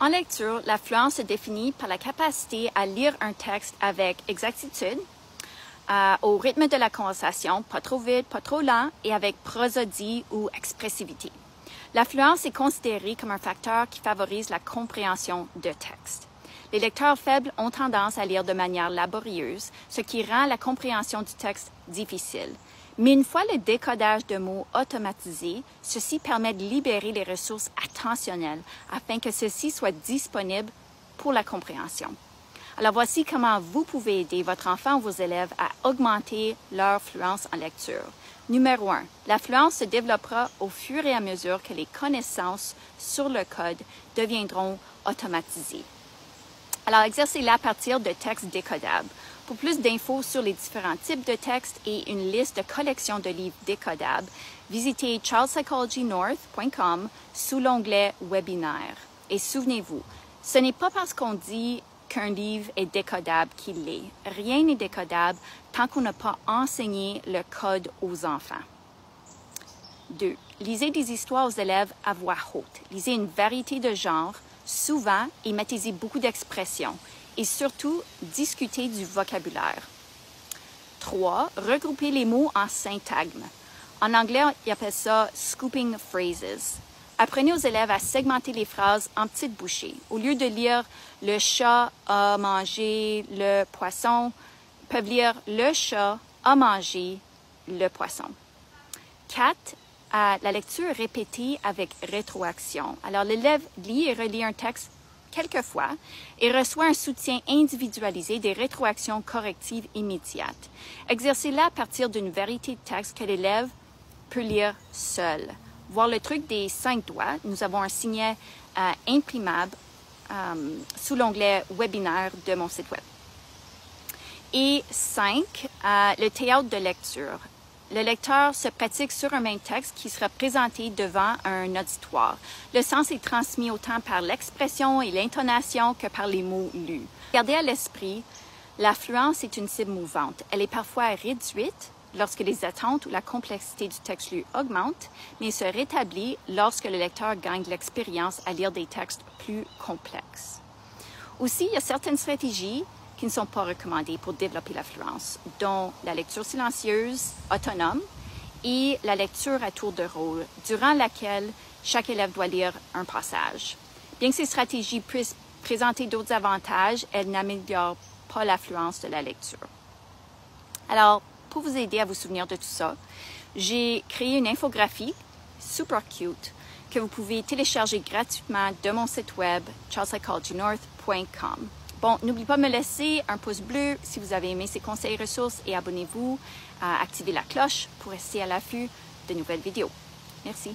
En lecture, l'affluence se définit par la capacité à lire un texte avec exactitude, euh, au rythme de la conversation, pas trop vite, pas trop lent, et avec prosodie ou expressivité. L'affluence est considérée comme un facteur qui favorise la compréhension de texte. Les lecteurs faibles ont tendance à lire de manière laborieuse, ce qui rend la compréhension du texte difficile. Mais une fois le décodage de mots automatisé, ceci permet de libérer les ressources attentionnelles afin que ceci soit disponible pour la compréhension. Alors voici comment vous pouvez aider votre enfant ou vos élèves à augmenter leur fluence en lecture. Numéro 1. La fluence se développera au fur et à mesure que les connaissances sur le code deviendront automatisées. Alors exercez-la à partir de textes décodables. Pour plus d'infos sur les différents types de textes et une liste de collections de livres décodables, visitez childpsychologynorth.com sous l'onglet Webinaire. Et souvenez-vous, ce n'est pas parce qu'on dit qu'un livre est décodable qu'il l'est. Rien n'est décodable tant qu'on n'a pas enseigné le code aux enfants. 2. Lisez des histoires aux élèves à voix haute. Lisez une variété de genres, souvent, et mettez-y beaucoup d'expressions. Et surtout, discutez du vocabulaire. 3. Regroupez les mots en syntagmes. En anglais, ils appellent ça scooping phrases. Apprenez aux élèves à segmenter les phrases en petites bouchées. Au lieu de lire le chat a mangé le poisson, ils peuvent lire le chat a mangé le poisson. 4. la lecture répétée avec rétroaction. Alors, l'élève lit et relit un texte quelques fois et reçoit un soutien individualisé des rétroactions correctives immédiates. Exercez-la à partir d'une variété de textes que l'élève peut lire seul voir le truc des cinq doigts, nous avons un signet euh, imprimable euh, sous l'onglet webinaire de mon site web. Et cinq, euh, le théâtre de lecture. Le lecteur se pratique sur un même texte qui sera présenté devant un auditoire. Le sens est transmis autant par l'expression et l'intonation que par les mots lus. Gardez à l'esprit, l'affluence est une cible mouvante. Elle est parfois réduite, lorsque les attentes ou la complexité du texte lu augmente, mais se rétablit lorsque le lecteur gagne l'expérience à lire des textes plus complexes. Aussi, il y a certaines stratégies qui ne sont pas recommandées pour développer l'affluence, dont la lecture silencieuse, autonome, et la lecture à tour de rôle, durant laquelle chaque élève doit lire un passage. Bien que ces stratégies puissent présenter d'autres avantages, elles n'améliorent pas l'affluence de la lecture. Alors, pour vous aider à vous souvenir de tout ça, j'ai créé une infographie super cute que vous pouvez télécharger gratuitement de mon site web charlespsychologynorth.com. Bon, n'oubliez pas de me laisser un pouce bleu si vous avez aimé ces conseils ressources et abonnez-vous à activer la cloche pour rester à l'affût de nouvelles vidéos. Merci.